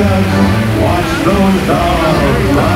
watch those dogs.